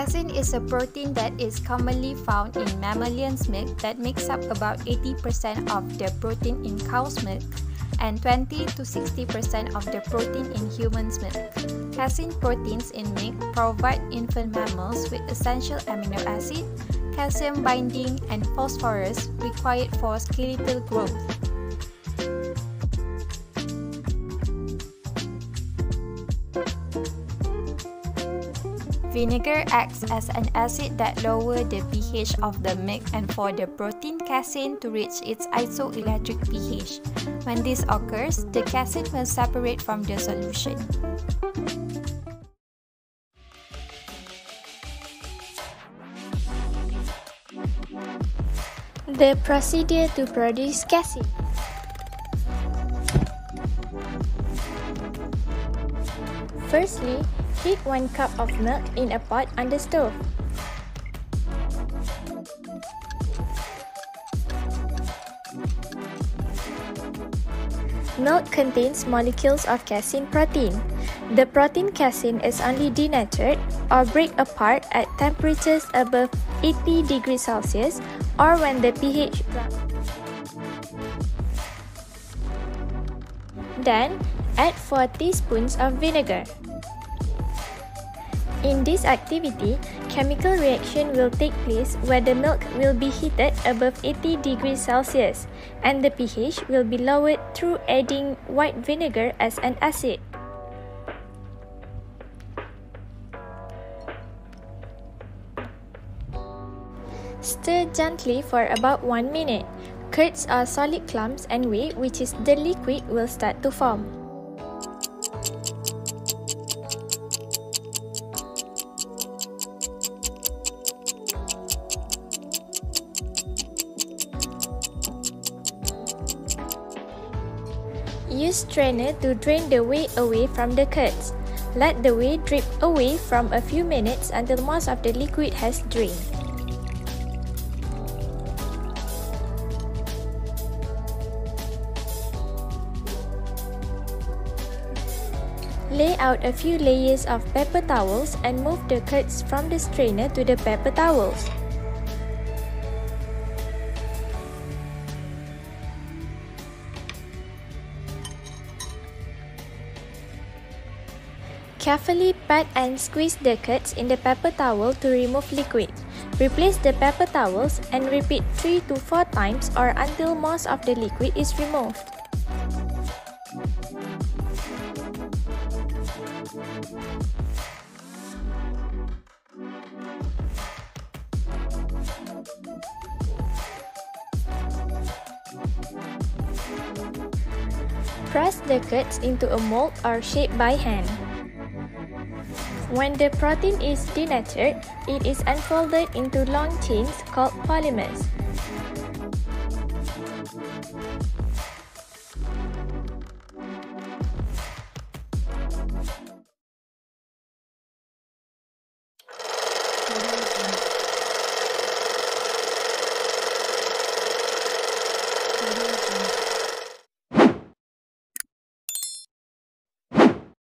Casein is a protein that is commonly found in mammalian's milk that makes up about 80% of the protein in cow's milk and 20 to 60% of the protein in human's milk. Casein proteins in milk provide infant mammals with essential amino acid, calcium binding, and phosphorus required for skeletal growth. Vinegar acts as an acid that lowers the pH of the milk and for the protein casein to reach its isoelectric pH. When this occurs, the casein will separate from the solution. The procedure to produce casein. Firstly, Heat 1 cup of milk in a pot on the stove. Milk contains molecules of casein protein. The protein casein is only denatured or break apart at temperatures above 80 degrees Celsius or when the pH drops. Then, add 4 teaspoons of vinegar. In this activity, chemical reaction will take place where the milk will be heated above 80 degrees Celsius and the pH will be lowered through adding white vinegar as an acid. Stir gently for about 1 minute. Curds are solid clumps and whey, which is the liquid, will start to form. Use strainer to drain the whey away from the curds. Let the whey drip away from a few minutes until most of the liquid has drained. Lay out a few layers of paper towels and move the curds from the strainer to the paper towels. Carefully pat and squeeze the curds in the paper towel to remove liquid. Replace the paper towels and repeat 3 to 4 times or until most of the liquid is removed. Press the curds into a mold or shape by hand. When the protein is denatured, it is unfolded into long chains called polymers. Thank you.